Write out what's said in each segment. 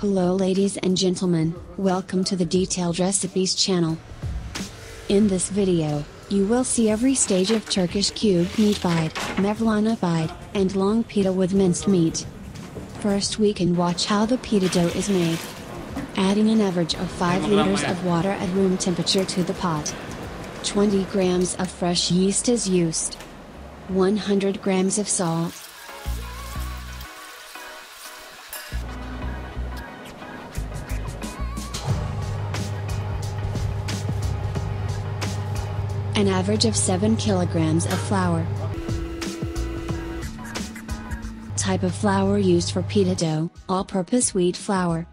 Hello ladies and gentlemen, welcome to the Detailed Recipes channel. In this video, you will see every stage of Turkish cube meat pide, Mevlana pide, and long pita with minced meat. First we can watch how the pita dough is made. Adding an average of 5 liters of water at room temperature to the pot. 20 grams of fresh yeast is used. 100 grams of salt. An average of 7 kilograms of flour. Type of flour used for pita dough, all-purpose wheat flour.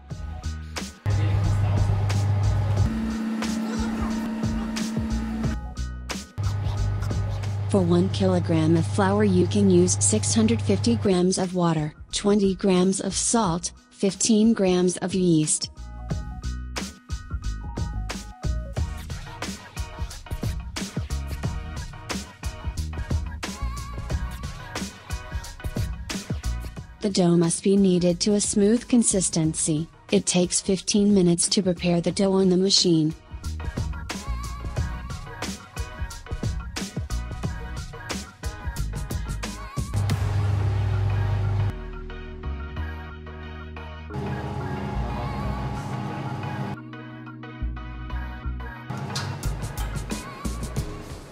For 1 kilogram of flour you can use 650 grams of water, 20 grams of salt, 15 grams of yeast. The dough must be kneaded to a smooth consistency, it takes 15 minutes to prepare the dough on the machine.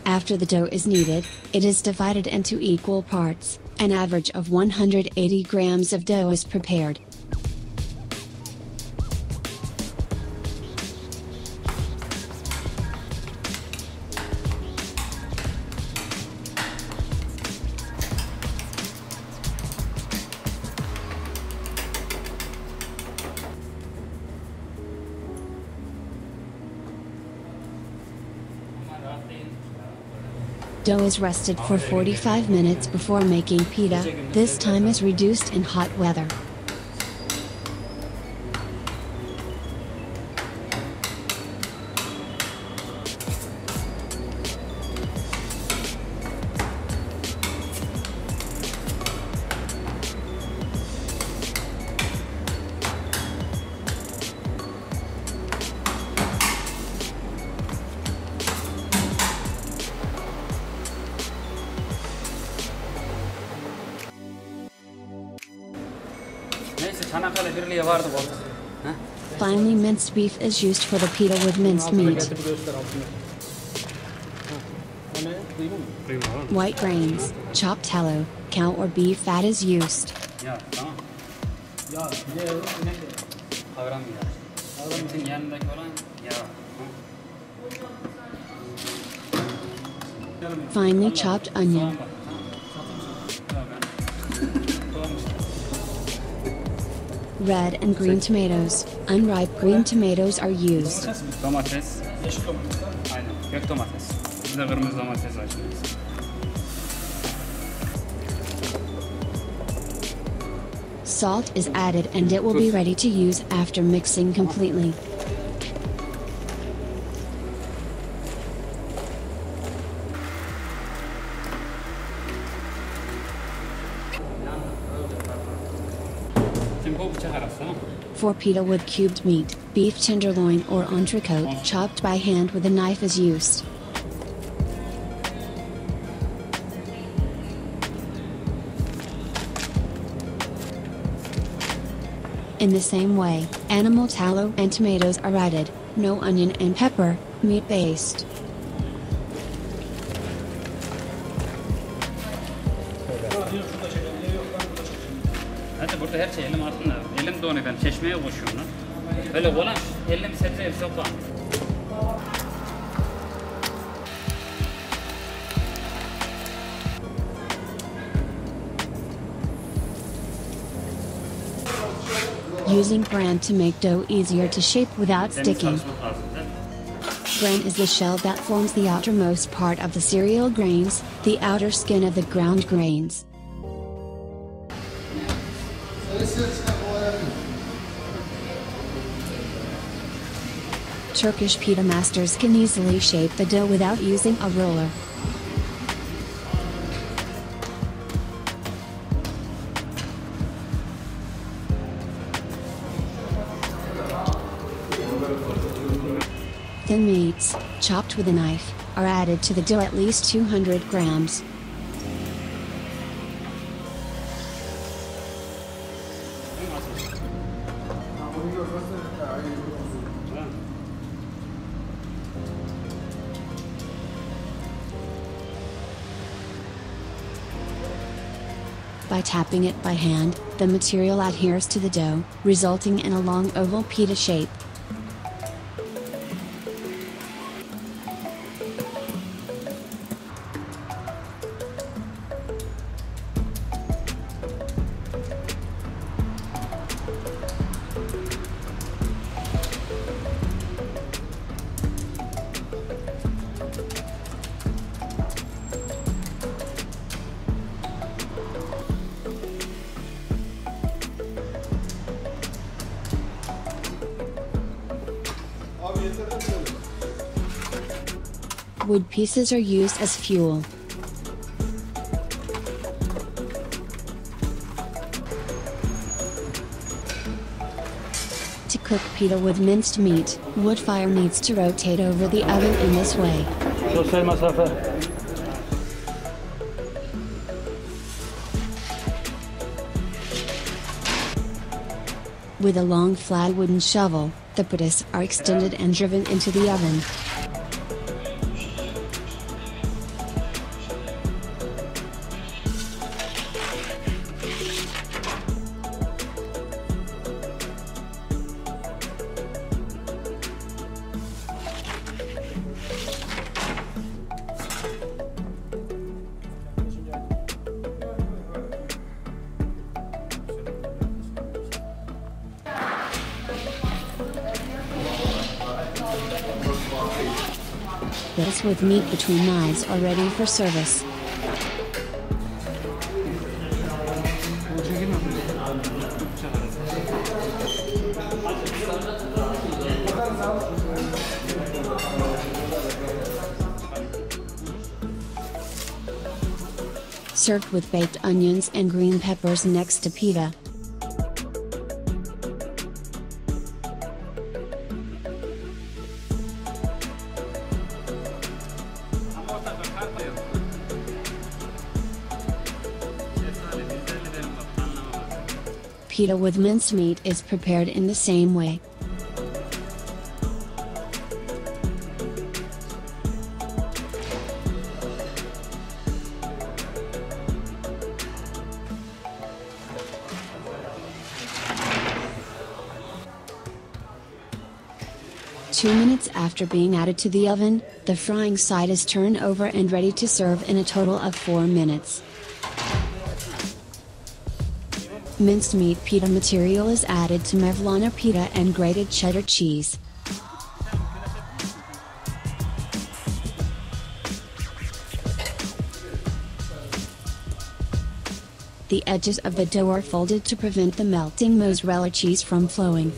After the dough is kneaded, it is divided into equal parts, an average of 180 grams of dough is prepared. Dough is rested for 45 minutes before making pita, this time is reduced in hot weather. Finally minced beef is used for the pita with minced meat. getir göster altına. Ha. O ne? Kıyma mı? Kıyma var mı? White grains, chopped tallow, cow or beef fat is used. Finely chopped Ya Red and green tomatoes, unripe green tomatoes are used. Domates. Aynen. Kırmızı domates. Salt is added and it will be ready to use after mixing completely. For pita with cubed meat, beef tenderloin or entrecote chopped by hand with a knife is used. In the same way, animal tallow and tomatoes are added, no onion and pepper, meat based. Burada her şey elim altında. Elim donuyor ben çeşmeye koşuyorum lan. Öyle olan elim sebzeye. Using bran to make dough easier to shape without sticking. karışmak lazım. değil mi? Bran is the shell that forms the outermost part of the cereal grains, the outer skin of the ground grains. Turkish pita masters can easily shape the dough without using a roller. Thin meats, chopped with a knife, are added to the dough at least 200 grams. By tapping it by hand, the material adheres to the dough, resulting in a long oval pita shape. Wood pieces are used as fuel. To cook pita with minced meat, wood fire needs to rotate over the oven in this way. With a long flat wooden shovel, the pitas are extended and driven into the oven. With meat between knives are ready for service. Served with baked onions and green peppers next to pita. Pita with minced meat is prepared in the same way. Two minutes after being added to the oven, the frying side is turned over and ready to serve in a total of 4 minutes. Minced meat pita material is added to Mevlana pita and grated cheddar cheese. The edges of the dough are folded to prevent the melting mozzarella cheese from flowing.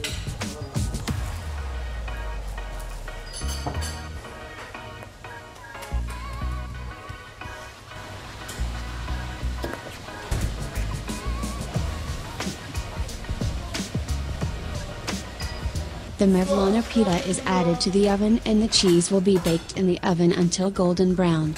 The Mevlana pita is added to the oven and the cheese will be baked in the oven until golden brown.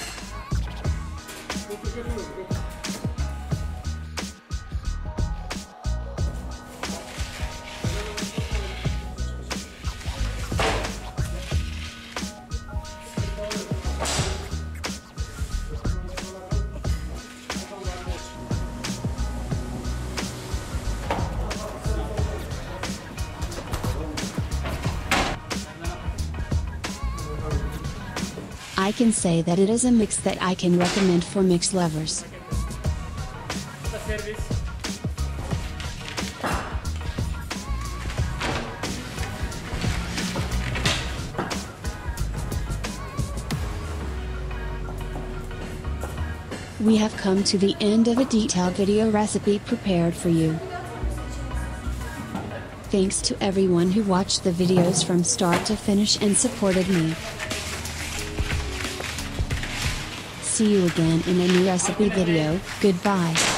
I can say that it is a mix that I can recommend for mix lovers. We have come to the end of a detailed video recipe prepared for you. Thanks to everyone who watched the videos from start to finish and supported me. See you again in a new recipe video, goodbye.